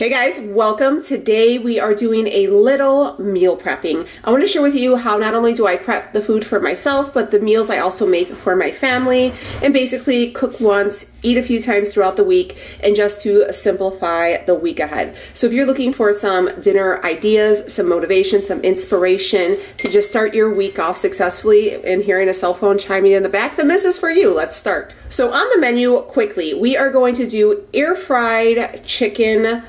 Hey guys, welcome. Today we are doing a little meal prepping. I want to share with you how not only do I prep the food for myself, but the meals I also make for my family and basically cook once, eat a few times throughout the week, and just to simplify the week ahead. So if you're looking for some dinner ideas, some motivation, some inspiration to just start your week off successfully and hearing a cell phone chiming in the back, then this is for you. Let's start. So on the menu, quickly, we are going to do air fried chicken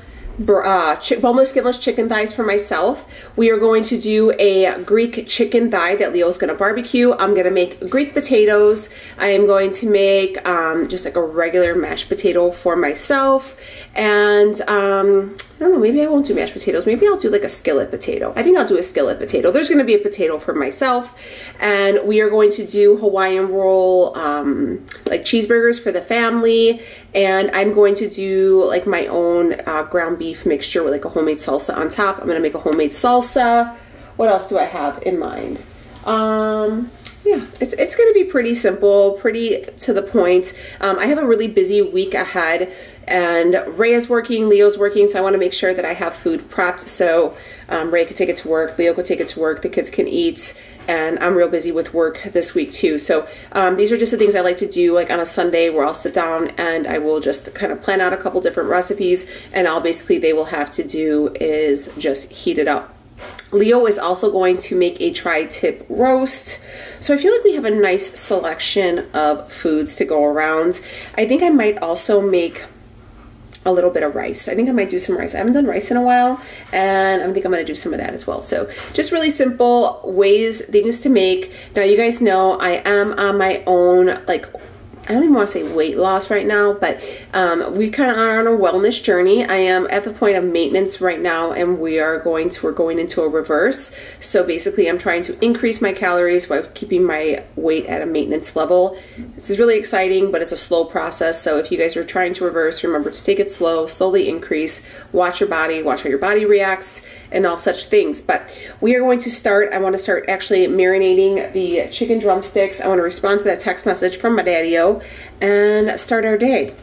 uh, boneless skinless chicken thighs for myself. We are going to do a Greek chicken thigh that Leo's going to barbecue. I'm going to make Greek potatoes. I am going to make um, just like a regular mashed potato for myself. And um, I don't know, maybe I won't do mashed potatoes. Maybe I'll do like a skillet potato. I think I'll do a skillet potato. There's going to be a potato for myself. And we are going to do Hawaiian roll, um, like cheeseburgers for the family. And I'm going to do like my own uh, ground beef mixture with like a homemade salsa on top. I'm going to make a homemade salsa. What else do I have in mind? Um, yeah, it's, it's going to be pretty simple, pretty to the point. Um, I have a really busy week ahead and Ray is working, Leo's working, so I want to make sure that I have food prepped so um, Ray could take it to work, Leo could take it to work, the kids can eat, and I'm real busy with work this week too. So um, these are just the things I like to do like on a Sunday where I'll sit down and I will just kind of plan out a couple different recipes and all basically they will have to do is just heat it up. Leo is also going to make a tri-tip roast. So I feel like we have a nice selection of foods to go around. I think I might also make a little bit of rice. I think I might do some rice. I haven't done rice in a while and I think I'm gonna do some of that as well. So just really simple ways, things to make. Now you guys know I am on my own like I don't even want to say weight loss right now, but um, we kind of are on a wellness journey. I am at the point of maintenance right now, and we are going to we're going into a reverse. So basically, I'm trying to increase my calories while keeping my weight at a maintenance level. This is really exciting, but it's a slow process. So if you guys are trying to reverse, remember to take it slow, slowly increase, watch your body, watch how your body reacts, and all such things. But we are going to start. I want to start actually marinating the chicken drumsticks. I want to respond to that text message from my daddy-o and start our day.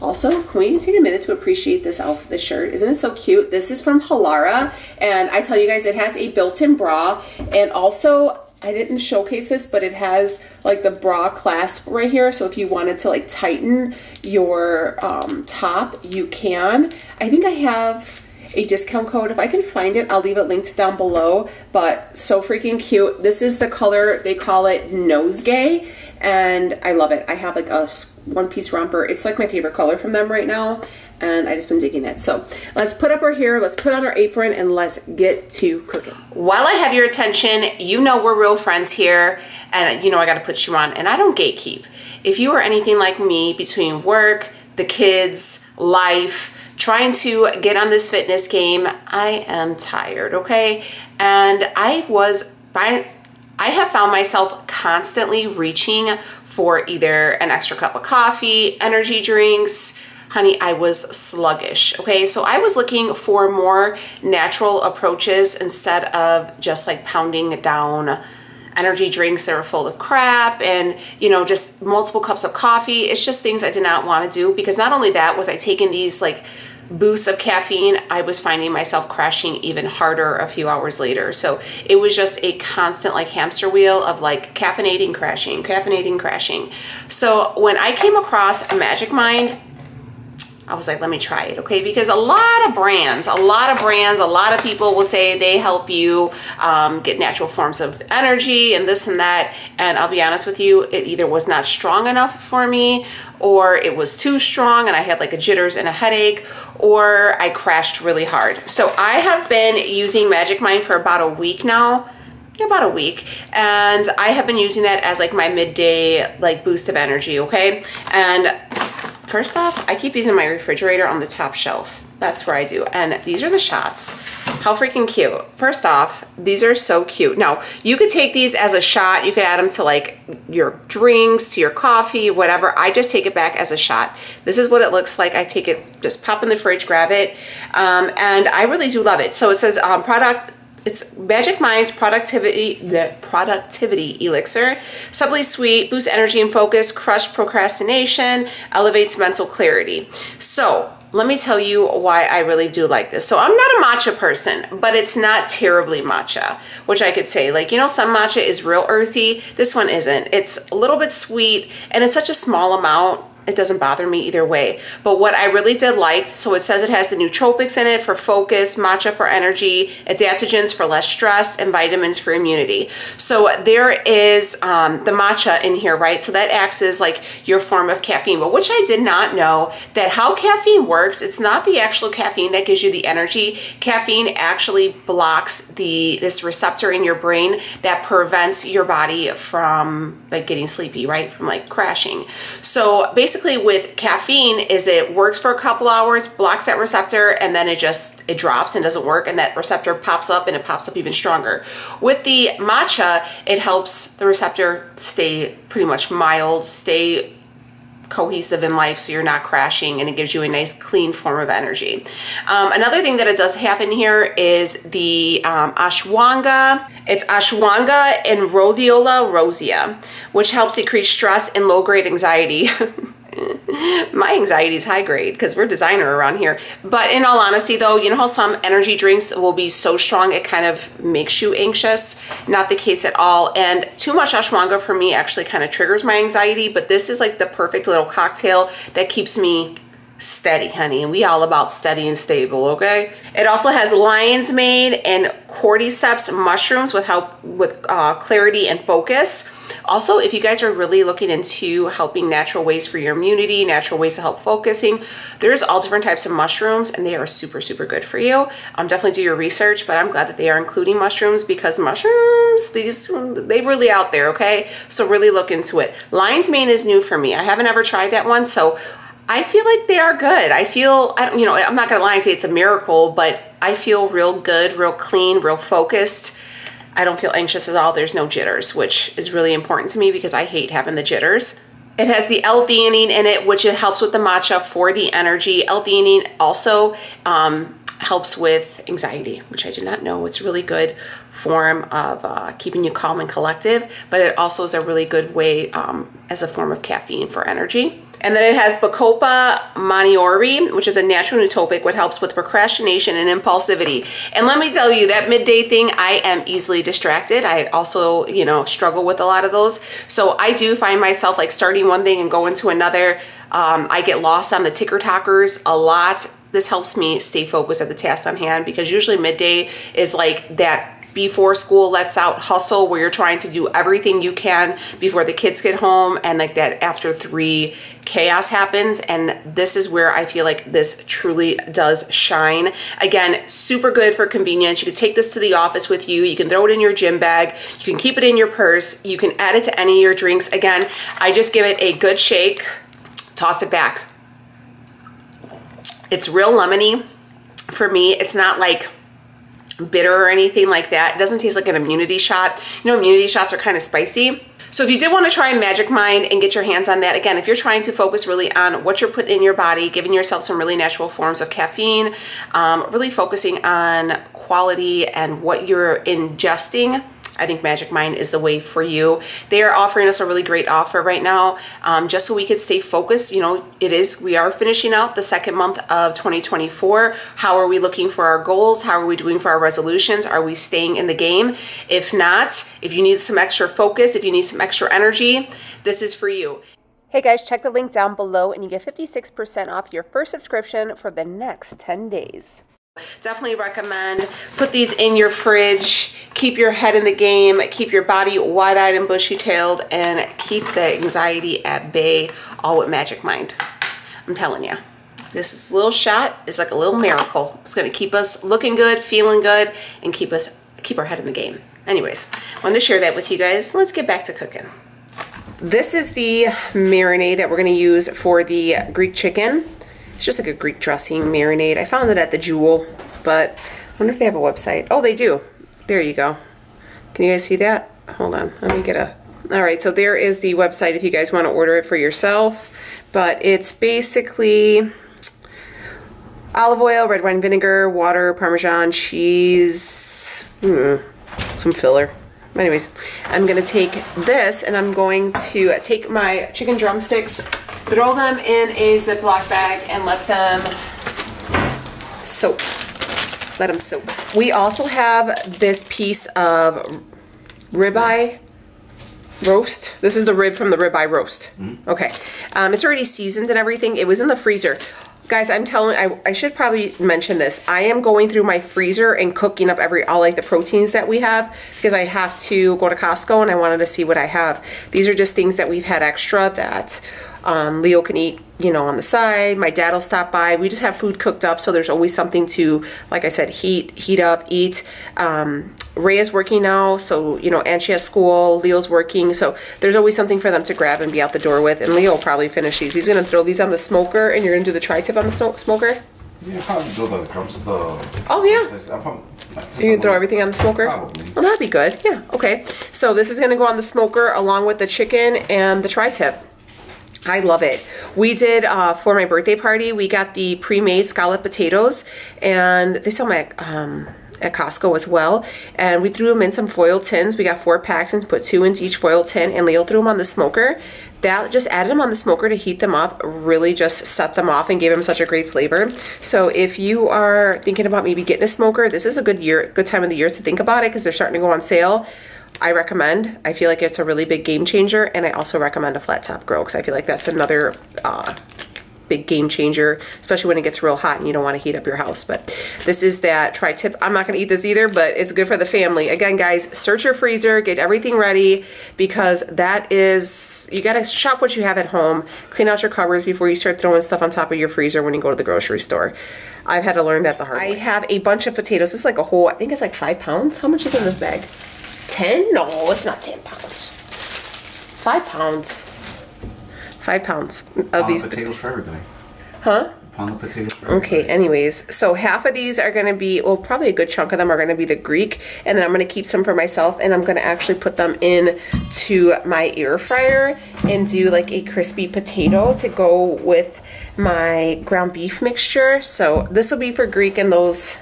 Also, can we take a minute to appreciate this outfit, this shirt? Isn't it so cute? This is from Halara, and I tell you guys, it has a built-in bra, and also, I didn't showcase this, but it has like the bra clasp right here, so if you wanted to like tighten your um, top, you can. I think I have a discount code. If I can find it, I'll leave it linked down below, but so freaking cute. This is the color, they call it Nosegay, and I love it. I have like a one piece romper. It's like my favorite color from them right now and I just been digging it. So let's put up our hair, let's put on our apron and let's get to cooking. While I have your attention, you know we're real friends here and you know I gotta put you on and I don't gatekeep. If you are anything like me between work, the kids, life, trying to get on this fitness game, I am tired, okay? And I was I have found myself constantly reaching for either an extra cup of coffee, energy drinks, honey, I was sluggish, okay? So I was looking for more natural approaches instead of just like pounding down energy drinks that were full of crap and, you know, just multiple cups of coffee. It's just things I did not want to do because not only that was I taking these like boosts of caffeine, I was finding myself crashing even harder a few hours later. So it was just a constant like hamster wheel of like caffeinating, crashing, caffeinating, crashing. So when I came across a Magic Mind, I was like, let me try it, okay? Because a lot of brands, a lot of brands, a lot of people will say they help you um, get natural forms of energy and this and that. And I'll be honest with you, it either was not strong enough for me or it was too strong and I had like a jitters and a headache or I crashed really hard. So I have been using Magic Mind for about a week now about a week and I have been using that as like my midday like boost of energy okay and First off, I keep these in my refrigerator on the top shelf. That's where I do. And these are the shots. How freaking cute. First off, these are so cute. Now, you could take these as a shot. You could add them to like your drinks, to your coffee, whatever. I just take it back as a shot. This is what it looks like. I take it, just pop in the fridge, grab it. Um, and I really do love it. So it says um, product it's Magic Mind's productivity, the productivity elixir. Subtly sweet, boosts energy and focus, crush procrastination, elevates mental clarity. So let me tell you why I really do like this. So I'm not a matcha person, but it's not terribly matcha, which I could say. Like, you know, some matcha is real earthy. This one isn't. It's a little bit sweet and it's such a small amount it doesn't bother me either way. But what I really did like, so it says it has the nootropics in it for focus, matcha for energy, adaptogens for less stress, and vitamins for immunity. So there is um, the matcha in here, right? So that acts as like your form of caffeine, but which I did not know that how caffeine works, it's not the actual caffeine that gives you the energy. Caffeine actually blocks the this receptor in your brain that prevents your body from like getting sleepy, right? From like crashing. So basically basically with caffeine is it works for a couple hours, blocks that receptor, and then it just, it drops and doesn't work, and that receptor pops up and it pops up even stronger. With the matcha, it helps the receptor stay pretty much mild, stay cohesive in life so you're not crashing and it gives you a nice clean form of energy. Um, another thing that it does have in here is the um, ashwagandha. It's ashwanga and rhodiola rosea, which helps decrease stress and low-grade anxiety. my anxiety is high grade because we're designer around here. But in all honesty though, you know how some energy drinks will be so strong it kind of makes you anxious? Not the case at all. And too much ashwagandha for me actually kind of triggers my anxiety, but this is like the perfect little cocktail that keeps me steady, honey. And we all about steady and stable, okay? It also has lion's mane and cordyceps mushrooms with help with uh, clarity and focus. Also, if you guys are really looking into helping natural ways for your immunity, natural ways to help focusing, there's all different types of mushrooms and they are super, super good for you. Um, definitely do your research, but I'm glad that they are including mushrooms because mushrooms, these, they really out there, okay? So really look into it. Lion's mane is new for me. I haven't ever tried that one, so I feel like they are good. I feel, I you know, I'm not gonna lie and say it's a miracle, but I feel real good, real clean, real focused. I don't feel anxious at all. There's no jitters, which is really important to me because I hate having the jitters. It has the L-theanine in it, which it helps with the matcha for the energy. L-theanine also um, helps with anxiety, which I did not know. It's a really good form of uh, keeping you calm and collective, but it also is a really good way um, as a form of caffeine for energy. And then it has Bacopa monnieri, which is a natural nootropic, which helps with procrastination and impulsivity. And let me tell you, that midday thing, I am easily distracted. I also, you know, struggle with a lot of those. So I do find myself like starting one thing and going to another. Um, I get lost on the ticker talkers a lot. This helps me stay focused at the task on hand because usually midday is like that before school lets out hustle where you're trying to do everything you can before the kids get home and like that after three chaos happens and this is where I feel like this truly does shine. Again, super good for convenience. You can take this to the office with you. You can throw it in your gym bag. You can keep it in your purse. You can add it to any of your drinks. Again, I just give it a good shake, toss it back. It's real lemony for me. It's not like bitter or anything like that. It doesn't taste like an immunity shot. You know, immunity shots are kind of spicy. So if you did want to try Magic Mind and get your hands on that, again, if you're trying to focus really on what you're putting in your body, giving yourself some really natural forms of caffeine, um, really focusing on quality and what you're ingesting, I think Magic Mind is the way for you. They are offering us a really great offer right now um, just so we could stay focused. You know, it is, we are finishing out the second month of 2024. How are we looking for our goals? How are we doing for our resolutions? Are we staying in the game? If not, if you need some extra focus, if you need some extra energy, this is for you. Hey guys, check the link down below and you get 56% off your first subscription for the next 10 days. Definitely recommend put these in your fridge, keep your head in the game, keep your body wide-eyed and bushy-tailed, and keep the anxiety at bay, all with Magic Mind. I'm telling you, this little shot is like a little miracle. It's gonna keep us looking good, feeling good, and keep us keep our head in the game. Anyways, wanted to share that with you guys. Let's get back to cooking. This is the marinade that we're gonna use for the Greek chicken. It's just like a Greek dressing marinade. I found it at the Jewel, but I wonder if they have a website. Oh, they do. There you go. Can you guys see that? Hold on. Let me get a... All right, so there is the website if you guys want to order it for yourself. But it's basically olive oil, red wine vinegar, water, Parmesan, cheese, hmm, some filler. Anyways, I'm going to take this and I'm going to take my chicken drumsticks throw them in a Ziploc bag and let them soak. Let them soak. We also have this piece of ribeye roast. This is the rib from the ribeye roast. Okay. Um, it's already seasoned and everything. It was in the freezer. Guys, I'm telling, I, I should probably mention this. I am going through my freezer and cooking up every, all like the proteins that we have because I have to go to Costco and I wanted to see what I have. These are just things that we've had extra that um, Leo can eat, you know, on the side. My dad will stop by. We just have food cooked up, so there's always something to, like I said, heat, heat up, eat. Um, Ray is working now, so you know, and she has school. Leo's working, so there's always something for them to grab and be out the door with. And Leo will probably finish these. He's gonna throw these on the smoker, and you're gonna do the tri-tip on the smoker. Yeah, probably do the drums. The oh yeah. You can throw everything on the smoker? Probably. Well, that'd be good. Yeah, okay. So this is gonna go on the smoker along with the chicken and the tri-tip. I love it. We did, uh, for my birthday party, we got the pre-made scallop potatoes and they sell my, um, at Costco as well. And we threw them in some foil tins. We got four packs and put two into each foil tin and Leo threw them on the smoker. That just added them on the smoker to heat them up, really just set them off and gave them such a great flavor. So if you are thinking about maybe getting a smoker, this is a good year, good time of the year to think about it because they're starting to go on sale. I recommend. I feel like it's a really big game changer, and I also recommend a flat top grill because I feel like that's another uh, big game changer, especially when it gets real hot and you don't want to heat up your house. But this is that tri-tip. I'm not going to eat this either, but it's good for the family. Again, guys, search your freezer, get everything ready because that is, you got to shop what you have at home, clean out your cupboards before you start throwing stuff on top of your freezer when you go to the grocery store. I've had to learn that the hard way. I have a bunch of potatoes. This is like a whole, I think it's like five pounds. How much is in this bag? 10? No, it's not 10 pounds. Five pounds. Five pounds of Pound these. of potatoes for everybody. Huh? Pound of potatoes for Okay, anyways, so half of these are going to be, well, probably a good chunk of them are going to be the Greek, and then I'm going to keep some for myself, and I'm going to actually put them in to my air fryer and do like a crispy potato to go with my ground beef mixture. So this will be for Greek, and those,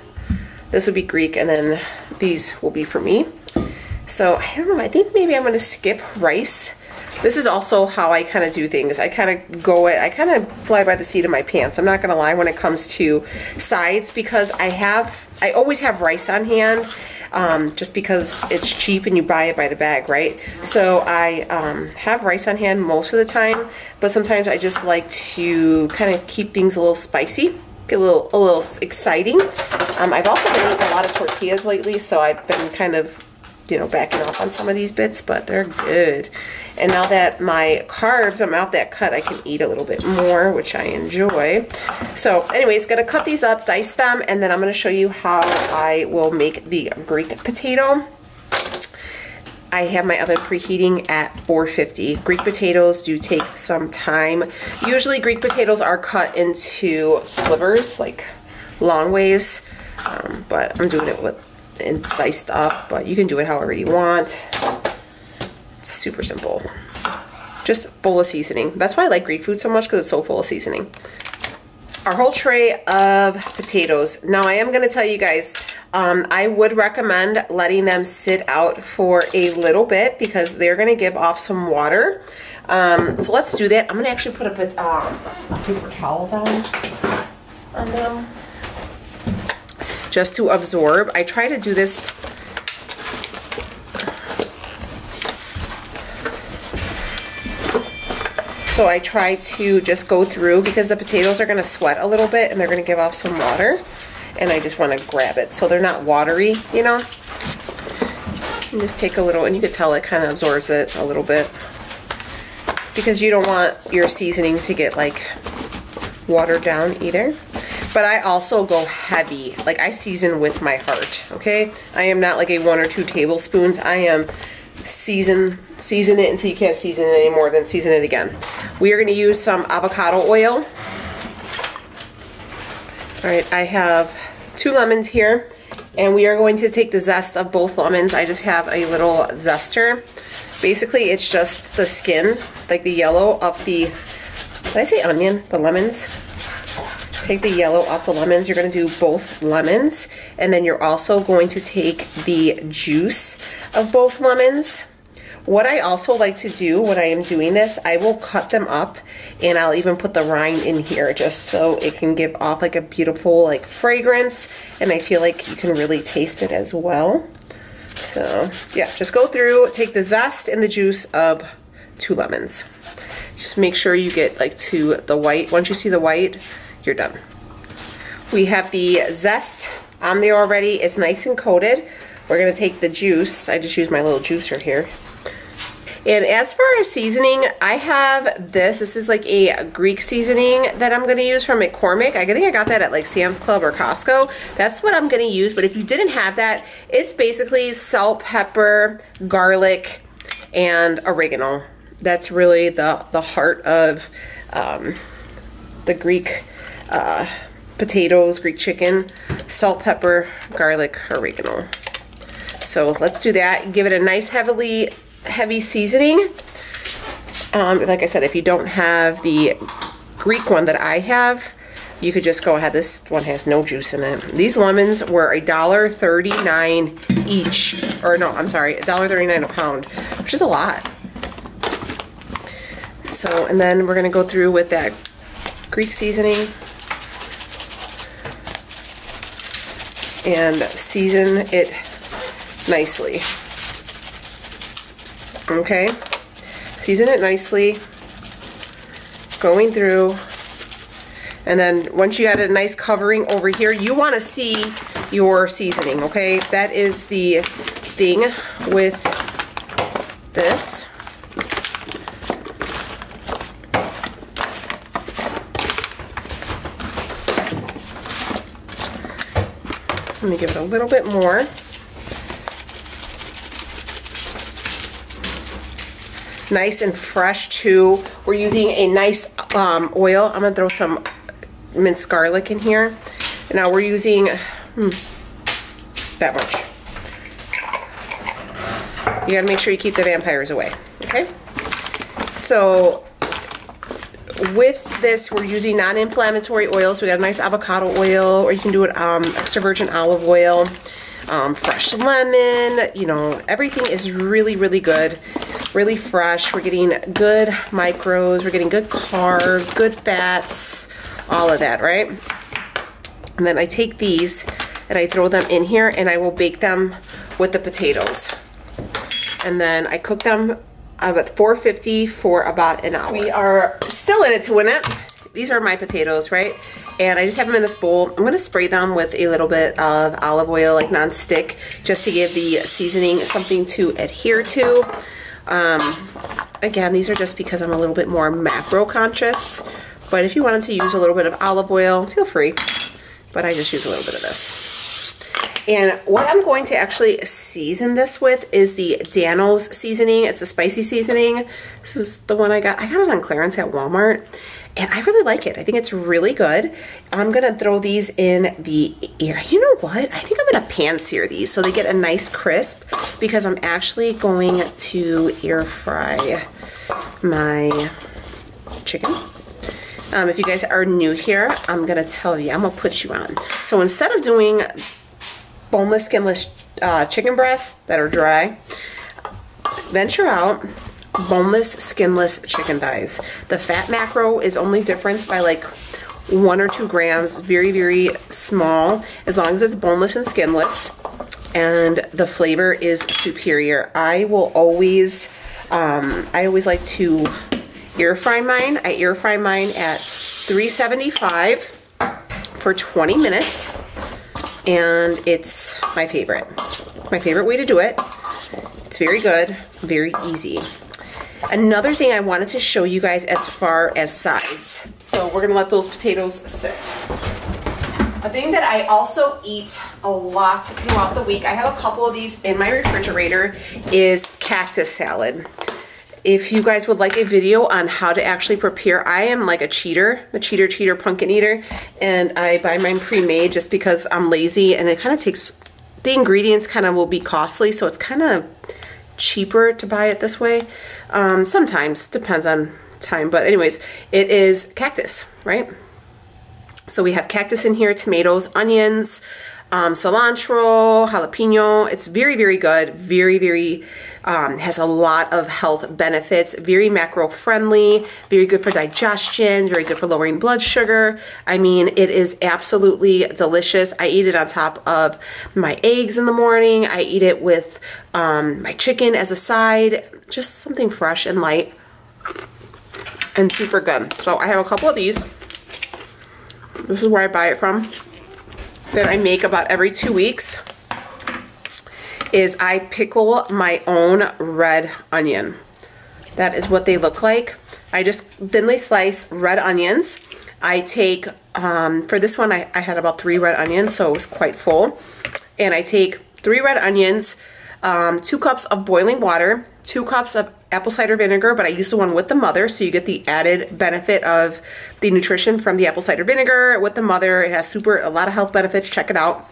this will be Greek, and then these will be for me. So I don't know, I think maybe I'm going to skip rice. This is also how I kind of do things. I kind of go it, I kind of fly by the seat of my pants. I'm not going to lie when it comes to sides because I have, I always have rice on hand um, just because it's cheap and you buy it by the bag, right? So I um, have rice on hand most of the time, but sometimes I just like to kind of keep things a little spicy a little a little exciting. Um, I've also been eating a lot of tortillas lately, so I've been kind of you know backing off on some of these bits, but they're good. And now that my carbs, I'm out that cut, I can eat a little bit more, which I enjoy. So anyways, gonna cut these up, dice them, and then I'm gonna show you how I will make the Greek potato. I have my oven preheating at 450. Greek potatoes do take some time. Usually Greek potatoes are cut into slivers, like long ways, um, but I'm doing it with and diced up, but you can do it however you want. It's super simple. Just full of seasoning. That's why I like Greek food so much because it's so full of seasoning. Our whole tray of potatoes. Now I am going to tell you guys, um, I would recommend letting them sit out for a little bit because they're going to give off some water. Um, so let's do that. I'm going to actually put a, bit, um, a paper towel down on them just to absorb. I try to do this So I try to just go through because the potatoes are going to sweat a little bit and they're going to give off some water. And I just want to grab it so they're not watery, you know. And just take a little, and you can tell it kind of absorbs it a little bit. Because you don't want your seasoning to get like watered down either. But I also go heavy. Like I season with my heart, okay? I am not like a one or two tablespoons. I am season season it until you can't season it anymore, then season it again. We are gonna use some avocado oil. All right, I have two lemons here and we are going to take the zest of both lemons. I just have a little zester. Basically, it's just the skin, like the yellow of the, did I say onion? The lemons? Take the yellow off the lemons. You're going to do both lemons. And then you're also going to take the juice of both lemons. What I also like to do when I am doing this, I will cut them up and I'll even put the rind in here just so it can give off like a beautiful like fragrance and I feel like you can really taste it as well. So yeah, just go through, take the zest and the juice of two lemons. Just make sure you get like to the white. Once you see the white, you're done. We have the zest on there already. It's nice and coated. We're gonna take the juice. I just use my little juicer here. And as far as seasoning, I have this. This is like a Greek seasoning that I'm going to use from McCormick. I think I got that at like Sam's Club or Costco. That's what I'm going to use. But if you didn't have that, it's basically salt, pepper, garlic, and oregano. That's really the, the heart of um, the Greek uh, potatoes, Greek chicken, salt, pepper, garlic, oregano. So let's do that. Give it a nice heavily heavy seasoning. Um, like I said, if you don't have the Greek one that I have, you could just go ahead. This one has no juice in it. These lemons were a dollar thirty-nine each. Or no, I'm sorry, a dollar thirty-nine a pound, which is a lot. So, and then we're gonna go through with that Greek seasoning. And season it nicely. Okay, season it nicely, going through, and then once you got a nice covering over here, you want to see your seasoning, okay? That is the thing with this. Let me give it a little bit more. nice and fresh too. We're using a nice um, oil. I'm gonna throw some minced garlic in here. Now we're using hmm, that much. You gotta make sure you keep the vampires away, okay? So with this, we're using non-inflammatory oils. We got a nice avocado oil, or you can do it um, extra virgin olive oil, um, fresh lemon. You know, everything is really, really good really fresh. We're getting good micros, we're getting good carbs, good fats, all of that, right? And then I take these and I throw them in here and I will bake them with the potatoes. And then I cook them at 450 for about an hour. We are still in it to win it. These are my potatoes, right? And I just have them in this bowl. I'm gonna spray them with a little bit of olive oil, like non-stick, just to give the seasoning something to adhere to. Um, again, these are just because I'm a little bit more macro conscious. But if you wanted to use a little bit of olive oil, feel free. But I just use a little bit of this. And what I'm going to actually season this with is the Dan-O's seasoning. It's the spicy seasoning. This is the one I got. I got it on clearance at Walmart and I really like it. I think it's really good. I'm gonna throw these in the air. You know what? I think I'm gonna pan sear these so they get a nice crisp because I'm actually going to air fry my chicken. Um, if you guys are new here, I'm gonna tell you, I'm gonna put you on. So instead of doing boneless, skinless uh, chicken breasts that are dry, venture out, boneless, skinless chicken thighs. The fat macro is only difference by like one or two grams, very, very small, as long as it's boneless and skinless. And the flavor is superior. I will always, um, I always like to air fry mine. I air fry mine at 375 for 20 minutes. And it's my favorite. My favorite way to do it. It's very good, very easy. Another thing I wanted to show you guys as far as sides. So we're gonna let those potatoes sit. A thing that I also eat a lot throughout the week, I have a couple of these in my refrigerator, is cactus salad. If you guys would like a video on how to actually prepare, I am like a cheater, a cheater, cheater, pumpkin eater, and I buy mine pre-made just because I'm lazy and it kind of takes, the ingredients kind of will be costly, so it's kind of cheaper to buy it this way. Um, sometimes, depends on time. But anyways, it is cactus, right? So we have cactus in here, tomatoes, onions, um, cilantro, jalapeno. It's very, very good. Very, very Um, has a lot of health benefits. Very macro friendly. Very good for digestion. Very good for lowering blood sugar. I mean, it is absolutely delicious. I eat it on top of my eggs in the morning. I eat it with um, my chicken as a side. Just something fresh and light and super good. So I have a couple of these. This is where I buy it from. That I make about every two weeks is I pickle my own red onion. That is what they look like. I just thinly slice red onions. I take, um, for this one, I, I had about three red onions, so it was quite full. And I take three red onions, um, two cups of boiling water, two cups of apple cider vinegar, but I use the one with the mother, so you get the added benefit of the nutrition from the apple cider vinegar with the mother. It has super, a lot of health benefits. Check it out.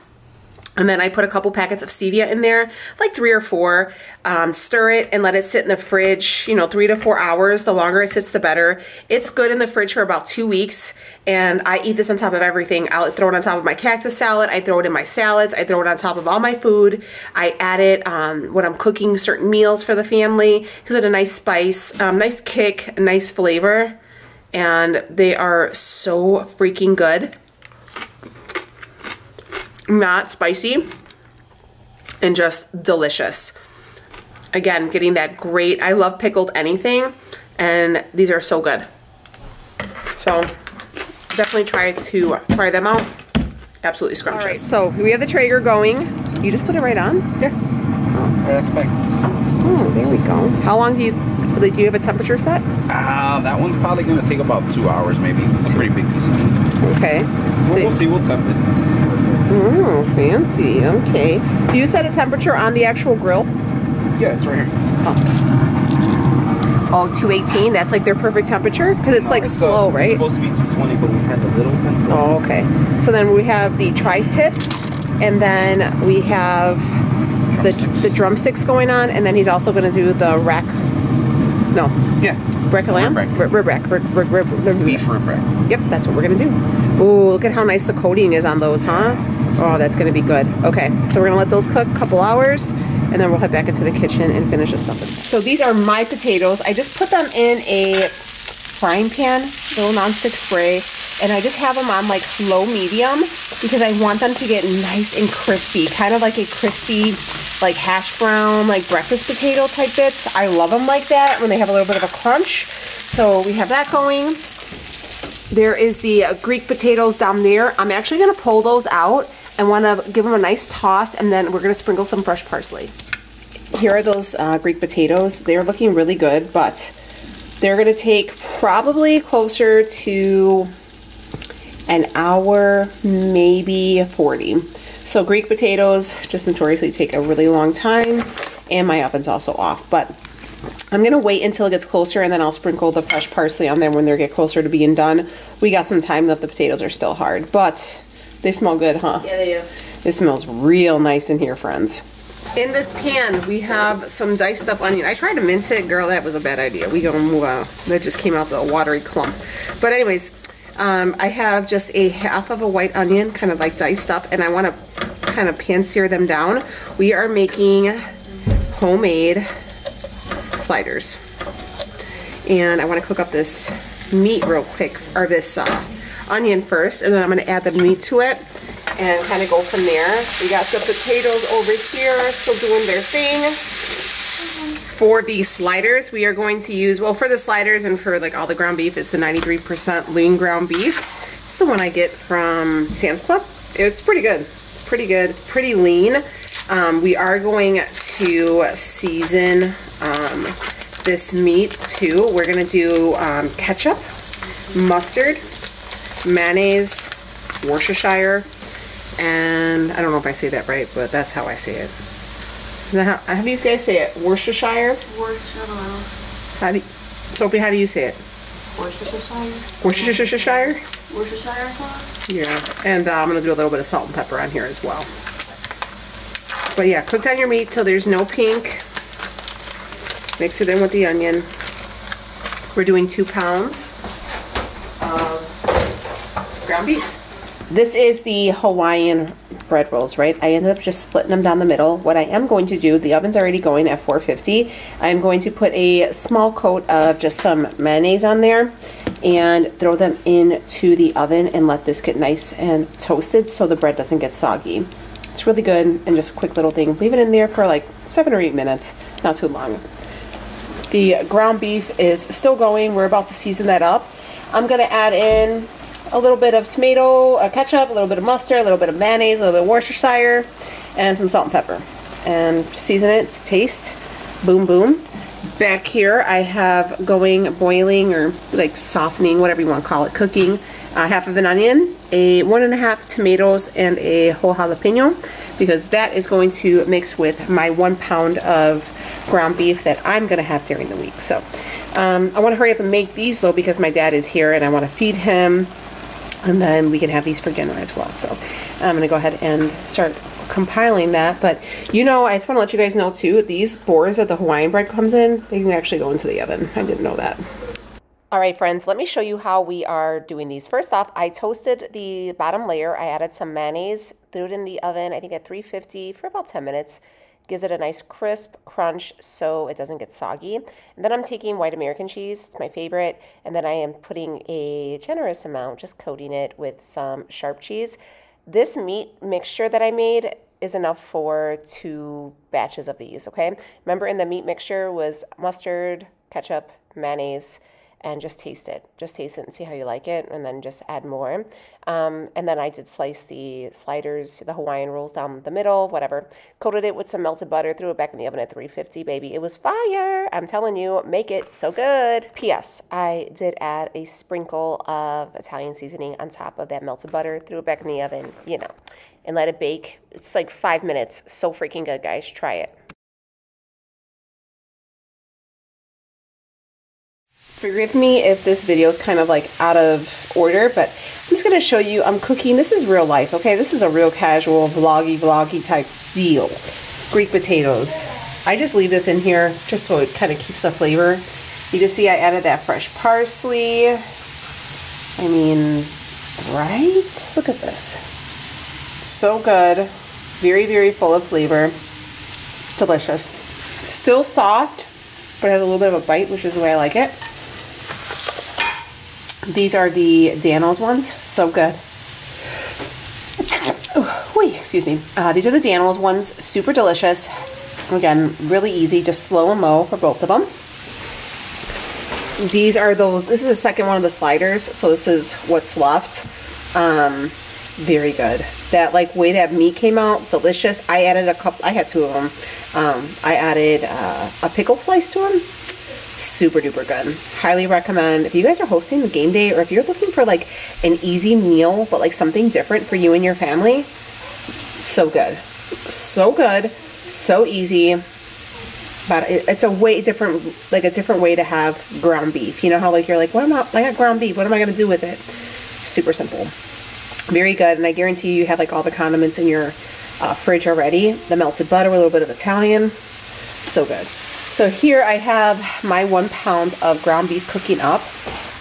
And then I put a couple packets of stevia in there, like three or four. Um, stir it and let it sit in the fridge, you know, three to four hours. The longer it sits, the better. It's good in the fridge for about two weeks. And I eat this on top of everything. I'll throw it on top of my cactus salad. I throw it in my salads. I throw it on top of all my food. I add it um, when I'm cooking certain meals for the family because it's a nice spice, um, nice kick, nice flavor. And they are so freaking good not spicy and just delicious. Again, getting that great, I love pickled anything and these are so good. So definitely try to try them out. Absolutely scrumptious. All right, so we have the Traeger going. You just put it right on? Yeah. Oh, oh there we go. How long do you, do you have a temperature set? Uh, that one's probably going to take about two hours maybe. It's a pretty big piece of meat. Okay. We'll, we'll see, we'll temp it. Oh, fancy. Okay. Do you set a temperature on the actual grill? Yeah, it's right here. Oh. Oh, 218. That's like their perfect temperature because it's like it's uh, slow, right? It's supposed to be 220, but we had the little. So. Oh, okay. So then we have the tri-tip, and then we have the the drumsticks going on, and then he's also going to do the rack. No. Yeah. Breck of lamb? Rib rack. Beef rib rack. Yep, that's what we're going to do. Ooh, look at how nice the coating is on those, huh? Oh, that's gonna be good. Okay, so we're gonna let those cook a couple hours and then we'll head back into the kitchen and finish the stuffing. So these are my potatoes. I just put them in a frying pan, little nonstick spray, and I just have them on like low medium because I want them to get nice and crispy, kind of like a crispy like hash brown, like breakfast potato type bits. I love them like that when they have a little bit of a crunch. So we have that going. There is the uh, Greek potatoes down there. I'm actually gonna pull those out I want to give them a nice toss and then we're going to sprinkle some fresh parsley. Here are those uh, Greek potatoes. They're looking really good, but they're going to take probably closer to an hour, maybe 40. So Greek potatoes just notoriously take a really long time and my oven's also off, but I'm gonna wait until it gets closer and then I'll sprinkle the fresh parsley on there when they get closer to being done. We got some time left, the potatoes are still hard, but they smell good, huh? Yeah, they do. It smells real nice in here, friends. In this pan, we have some diced up onion. I tried to mince it. Girl, that was a bad idea. We gonna move on. That just came out as a watery clump. But anyways, um, I have just a half of a white onion, kind of like diced up, and I want to kind of pan sear them down. We are making homemade sliders. And I want to cook up this meat real quick, or this uh, onion first, and then I'm going to add the meat to it and kind of go from there. We got the potatoes over here still doing their thing. For the sliders, we are going to use, well, for the sliders and for like all the ground beef, it's the 93% lean ground beef. It's the one I get from Sam's Club. It's pretty good. It's pretty good. It's pretty lean. Um, we are going to season um, this meat too. We're going to do um, ketchup, mustard, mayonnaise, Worcestershire, and I don't know if I say that right, but that's how I say it. Is that how, how do you guys say it? Worcestershire? Worcestershire. How do you, Sophie, how do you say it? Worcestershire. Worcestershire? Worcestershire sauce? Yeah, and uh, I'm going to do a little bit of salt and pepper on here as well. But yeah, cook down your meat till there's no pink. Mix it in with the onion. We're doing two pounds ground beef. This is the Hawaiian bread rolls, right? I ended up just splitting them down the middle. What I am going to do, the oven's already going at 450. I'm going to put a small coat of just some mayonnaise on there and throw them into the oven and let this get nice and toasted so the bread doesn't get soggy. It's really good and just a quick little thing. Leave it in there for like seven or eight minutes, not too long. The ground beef is still going. We're about to season that up. I'm gonna add in a little bit of tomato, uh, ketchup, a little bit of mustard, a little bit of mayonnaise, a little bit of Worcestershire, and some salt and pepper. And season it to taste. Boom, boom. Back here, I have going boiling or like softening, whatever you want to call it, cooking. Uh, half of an onion, a one and a half tomatoes, and a whole jalapeno because that is going to mix with my one pound of ground beef that I'm going to have during the week. So um, I want to hurry up and make these though because my dad is here and I want to feed him and then we can have these for dinner as well. So I'm going to go ahead and start compiling that. But you know, I just want to let you guys know too, these boars that the Hawaiian bread comes in, they can actually go into the oven. I didn't know that. All right, friends, let me show you how we are doing these. First off, I toasted the bottom layer. I added some mayonnaise, threw it in the oven, I think at 350 for about 10 minutes gives it a nice crisp crunch so it doesn't get soggy. And then I'm taking white American cheese, it's my favorite, and then I am putting a generous amount, just coating it with some sharp cheese. This meat mixture that I made is enough for two batches of these, okay? Remember in the meat mixture was mustard, ketchup, mayonnaise, and just taste it. Just taste it and see how you like it, and then just add more. Um, and then I did slice the sliders, the Hawaiian rolls down the middle, whatever. Coated it with some melted butter, threw it back in the oven at 350, baby. It was fire. I'm telling you, make it so good. P.S. I did add a sprinkle of Italian seasoning on top of that melted butter, threw it back in the oven, you know, and let it bake. It's like five minutes. So freaking good, guys. Try it. Forgive me if this video is kind of like out of order, but I'm just going to show you, I'm cooking, this is real life, okay? This is a real casual, vloggy, vloggy type deal. Greek potatoes. I just leave this in here just so it kind of keeps the flavor. You can see I added that fresh parsley. I mean, right? Look at this. So good. Very, very full of flavor. Delicious. Still soft, but has a little bit of a bite, which is the way I like it. These are the Dan-O's ones. So good. Wait, excuse me. Uh, these are the Dan-O's ones. Super delicious. Again, really easy. Just slow and low for both of them. These are those. This is the second one of the sliders. So this is what's left. Um, very good. That like way that meat came out, delicious. I added a couple. I had two of them. Um, I added uh, a pickle slice to them super duper good. Highly recommend. If you guys are hosting the game day or if you're looking for like an easy meal, but like something different for you and your family, so good. So good. So easy. But it's a way different, like a different way to have ground beef. You know how like you're like, what am I, I got ground beef. What am I going to do with it? Super simple. Very good. And I guarantee you have like all the condiments in your uh, fridge already. The melted butter, a little bit of Italian. So good. So here I have my one pound of ground beef cooking up.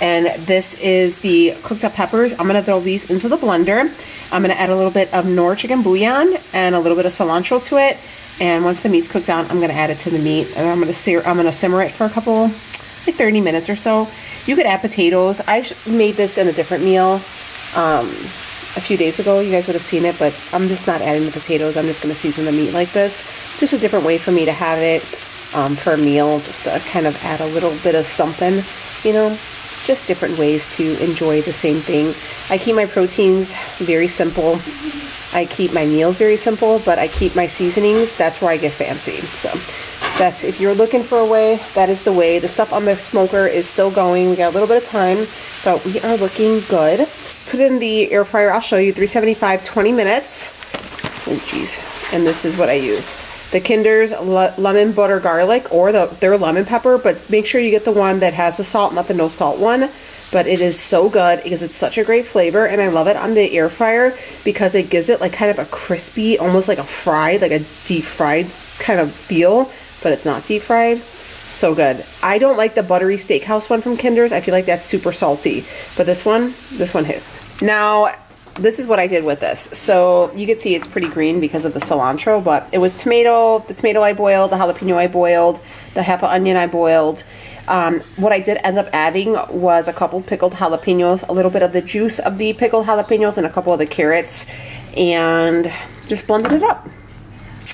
And this is the cooked up peppers. I'm gonna throw these into the blender. I'm gonna add a little bit of Knorr chicken bouillon and a little bit of cilantro to it. And once the meat's cooked down, I'm gonna add it to the meat. And I'm gonna sear, I'm gonna simmer it for a couple, like 30 minutes or so. You could add potatoes. I made this in a different meal um, a few days ago. You guys would have seen it, but I'm just not adding the potatoes. I'm just gonna season the meat like this. Just a different way for me to have it um, for a meal, just to kind of add a little bit of something, you know, just different ways to enjoy the same thing. I keep my proteins very simple. I keep my meals very simple, but I keep my seasonings. That's where I get fancy. So that's if you're looking for a way, that is the way. The stuff on the smoker is still going. We got a little bit of time, but we are looking good. Put in the air fryer. I'll show you 375, 20 minutes. Oh, geez. And this is what I use the Kinder's lemon butter garlic or the, their lemon pepper, but make sure you get the one that has the salt, not the no salt one. But it is so good because it's such a great flavor and I love it on the air fryer because it gives it like kind of a crispy, almost like a fried, like a deep fried kind of feel, but it's not deep fried. So good. I don't like the buttery steakhouse one from Kinder's. I feel like that's super salty. But this one, this one hits. Now, this is what I did with this. So you can see it's pretty green because of the cilantro, but it was tomato, the tomato I boiled, the jalapeno I boiled, the half onion I boiled. Um, what I did end up adding was a couple pickled jalapenos, a little bit of the juice of the pickled jalapenos, and a couple of the carrots, and just blended it up.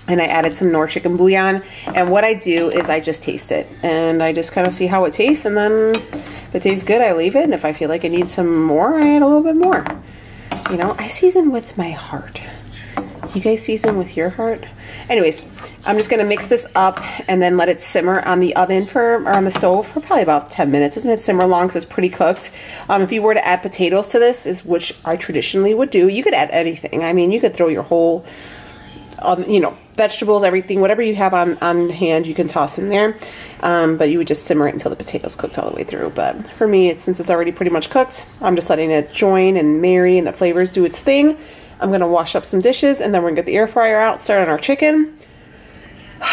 And I added some Knorr chicken bouillon. And what I do is I just taste it, and I just kind of see how it tastes, and then if it tastes good, I leave it, and if I feel like I need some more, I add a little bit more. You know, I season with my heart. You guys season with your heart? Anyways, I'm just gonna mix this up and then let it simmer on the oven for, or on the stove for probably about 10 minutes. Doesn't it simmer long because it's pretty cooked. Um, if you were to add potatoes to this, is which I traditionally would do, you could add anything. I mean, you could throw your whole, um, you know, vegetables, everything, whatever you have on, on hand, you can toss in there. Um, but you would just simmer it until the potatoes cooked all the way through. But for me, it's, since it's already pretty much cooked, I'm just letting it join and marry and the flavors do its thing. I'm gonna wash up some dishes and then we're gonna get the air fryer out, start on our chicken.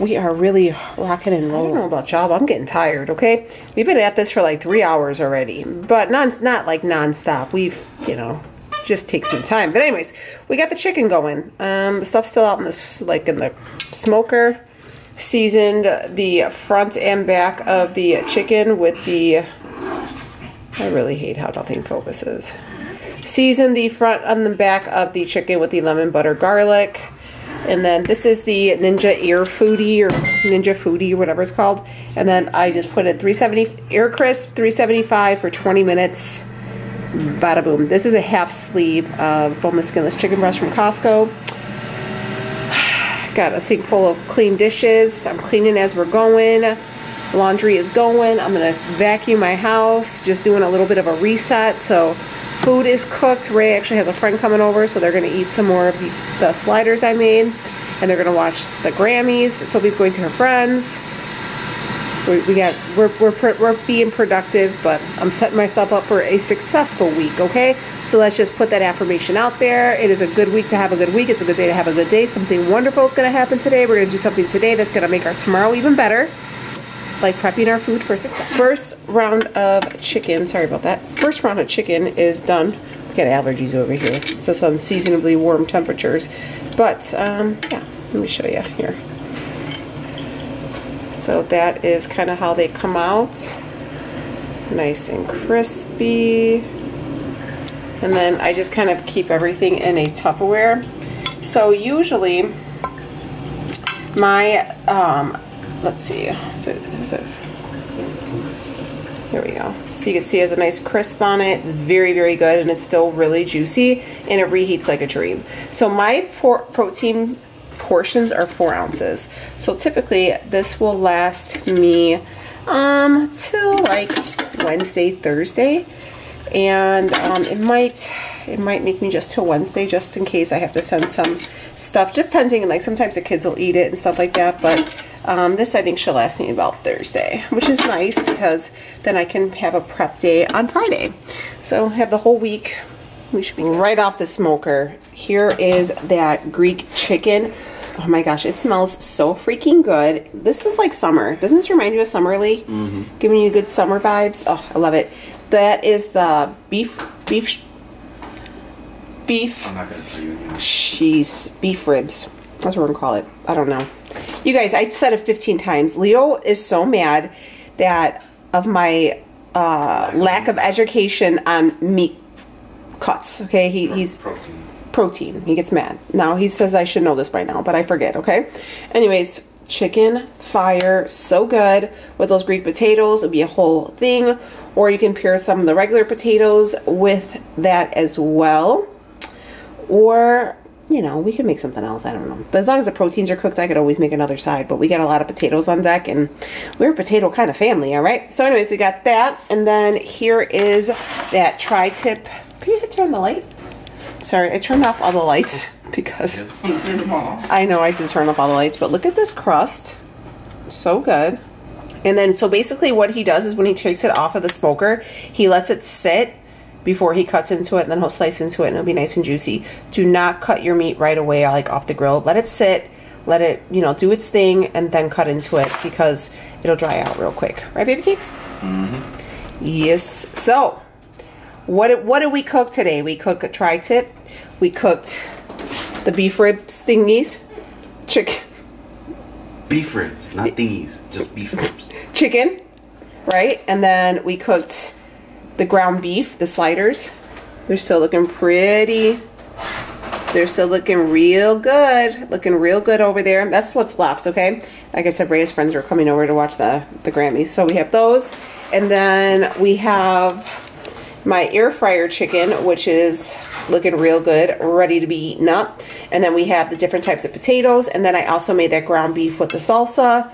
We are really rocking and rolling. I don't know about y'all, but I'm getting tired, okay? We've been at this for like three hours already, but non, not like non-stop. We've, you know, just take some time. But anyways, we got the chicken going. Um, the stuff's still out in the like in the smoker. Seasoned the front and back of the chicken with the, I really hate how nothing focuses. Season the front and the back of the chicken with the lemon butter garlic. And then this is the Ninja Air Foodie or Ninja Foodi, or whatever it's called. And then I just put it 370 Air Crisp 375 for 20 minutes. Bada boom. This is a half sleeve of boneless skinless chicken breast from Costco. Got a sink full of clean dishes. I'm cleaning as we're going. Laundry is going. I'm gonna vacuum my house. Just doing a little bit of a reset. So food is cooked. Ray actually has a friend coming over, so they're gonna eat some more of the, the sliders I made. And they're gonna watch the Grammys. Sophie's going to her friends. We, we got we're, we're we're being productive, but I'm setting myself up for a successful week. Okay, so let's just put that affirmation out there. It is a good week to have a good week. It's a good day to have a good day. Something wonderful is going to happen today. We're going to do something today that's going to make our tomorrow even better, like prepping our food for success. First round of chicken. Sorry about that. First round of chicken is done. We got allergies over here. It says unseasonably warm temperatures, but um, yeah. Let me show you here. So that is kind of how they come out. Nice and crispy. And then I just kind of keep everything in a Tupperware. So usually my, um, let's see, is it, is it, here we go. So you can see it has a nice crisp on it. It's very, very good and it's still really juicy and it reheats like a dream. So my protein portions are four ounces. So typically this will last me um, till like Wednesday, Thursday. And um, it might it might make me just till Wednesday just in case I have to send some stuff depending like sometimes the kids will eat it and stuff like that but um, this I think should last me about Thursday which is nice because then I can have a prep day on Friday so have the whole week we should be right off the smoker here is that Greek chicken Oh my gosh, it smells so freaking good. This is like summer. Doesn't this remind you of summer, Lee? Mm -hmm. Giving you good summer vibes. Oh, I love it. That is the beef, beef, beef. I'm not gonna tell you again. Jeez, beef ribs. That's what we're gonna call it. I don't know. You guys, I said it 15 times. Leo is so mad that of my uh, lack of education on meat cuts. Okay, he, he's Proteins protein. He gets mad. Now he says I should know this by now, but I forget, okay? Anyways, chicken fire, so good with those Greek potatoes. It'll be a whole thing. Or you can pair some of the regular potatoes with that as well. Or, you know, we could make something else. I don't know. But as long as the proteins are cooked, I could always make another side. But we got a lot of potatoes on deck and we're a potato kind of family, all right? So anyways, we got that. And then here is that tri-tip. Can you turn the light? Sorry, I turned off all the lights because I know I did turn off all the lights, but look at this crust. So good. And then, so basically what he does is when he takes it off of the smoker, he lets it sit before he cuts into it and then he'll slice into it and it'll be nice and juicy. Do not cut your meat right away like off the grill. Let it sit, let it, you know, do its thing and then cut into it because it'll dry out real quick. Right, baby cakes? Mm -hmm. Yes. So, what what did we cook today? We cooked a tri-tip. We cooked the beef ribs thingies, chicken, Beef ribs, not these, just beef ribs. chicken, right? And then we cooked the ground beef, the sliders. They're still looking pretty. They're still looking real good. Looking real good over there. That's what's left, okay? Like I said, Ray's friends are coming over to watch the, the Grammys. So we have those. And then we have my air fryer chicken, which is looking real good, ready to be eaten up. And then we have the different types of potatoes. And then I also made that ground beef with the salsa.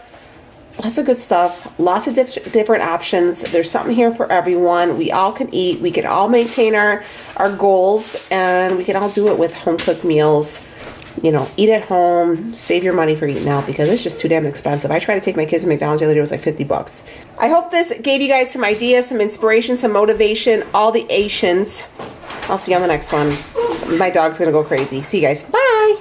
Lots of good stuff. Lots of diff- different options. There's something here for everyone. We all can eat. We can all maintain our our goals. And we can all do it with home cooked meals you know eat at home save your money for eating out because it's just too damn expensive. I tried to take my kids to mcdonald's the other day it was like 50 bucks. I hope this gave you guys some ideas some inspiration some motivation all the asians. I'll see you on the next one. My dog's gonna go crazy. See you guys. Bye